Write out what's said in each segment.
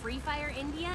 Free Fire India?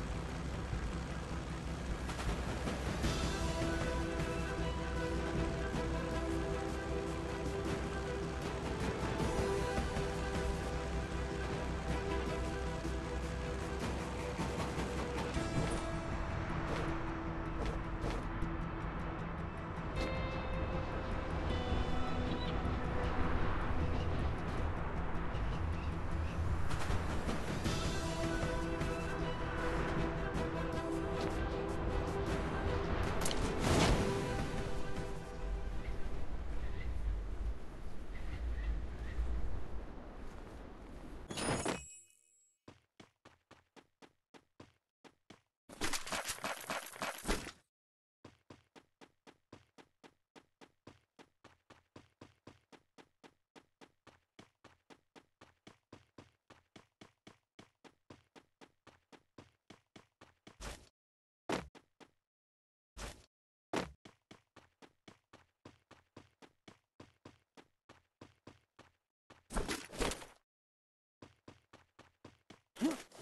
Huh?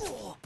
Oh!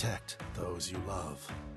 Protect those you love.